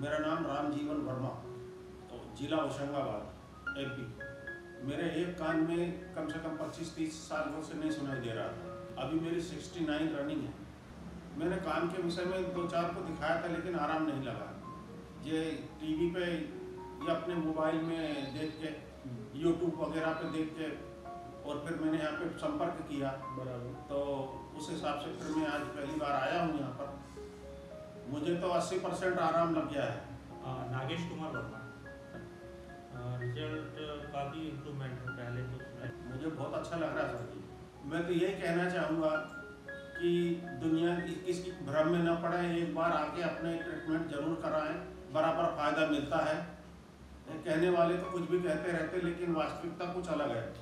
मेरा नाम राम जीवन वर्मा तो जिला होशंगाबाद एमपी मेरे एक कान में कम से कम 25-30 सालों से नहीं सुनाई दे रहा था। अभी मेरी 69 रनिंग है। मैंने कान के विषय में दो चार को दिखाया था लेकिन आराम नहीं लगा। ये टीवी पे या अपने मोबाइल में देख के यूट्यूब वगैरह पे देख के और फिर मैंने यहाँ पे संपर्क किया। बराबर। तो उस हिसाब से फिर मैं आज पहली बार आया मुझे तो 80 परसेंट आराम लग गया है। नागेश कुमार वर्मा रिज़ल्ट काफ़ी इम्प्रूवमेंट है पहले तो। मुझे बहुत अच्छा लग रहा है सर जी। मैं तो यही कहना चाहूँगा कि दुनिया इस- किसी भ्रम में न पड़े एक बार आके अपने ट्रीटमेंट ज़रूर कराएँ बराबर फ़ायदा मिलता है। कहने वाले तो कुछ भी कहते रहते लेकिन वास्तविकता कुछ अलग है।